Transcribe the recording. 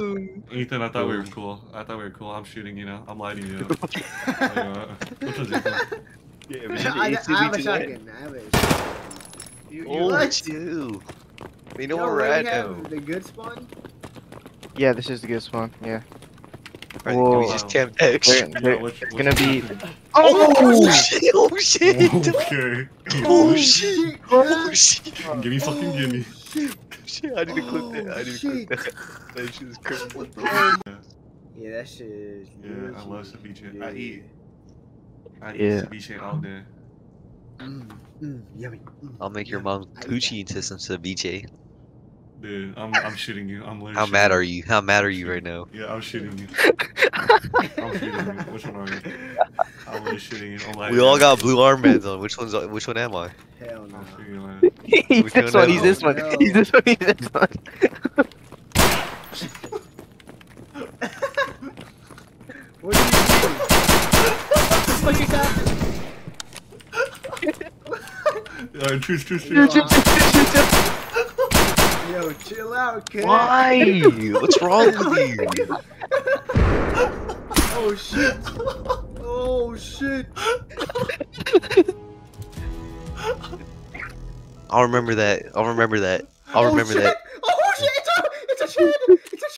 Ethan, I thought we were cool. I thought we were cool. I'm shooting you now. I'm lighting you up. which one's Ethan? Yeah, I, I have a shotgun. I have a shotgun. You, you Oh, what? you. You know You where we're at already now. the good spawn? Yeah, this is the good spawn. Yeah. Right, Whoa. we just camped X. There- Yeah, which- it's which gonna one? be. Oh, oh, oh shit! Oh shit! okay. Oh, oh shit! Oh shit! Gimme fucking gimme. Shit! I need to clip that. I need to Oh, clip that. That shit is crazy. Yeah, that shit is. Yeah, I love ceviche. I eat. I eat Yeah. ceviche all day. Mm, mm, yummy. Mm, I'll make your yummy. mom's I eat coochie into some ceviche. Dude, I'm I'm shooting you. I'm literally. How mad are you? How mad are you right now? Yeah, I'm shooting you. I'm shooting you. Which one are you? I'm really shooting you. I'm We all got blue armbands on. Which one's? Which one am I? Hell no. I'm shooting you. man. he's this one one. He's this one. No. He's this one. He's this one. What are you doing? what the fuck is happening? Alright, truce, truce, Yo, truce. Yo, chill out, kid. Why? What's wrong with you? Oh shit. Oh shit! I'll remember that. I'll remember that. I'll oh, remember shit. that. Oh shit! It's a, it's a shed! It's a shit!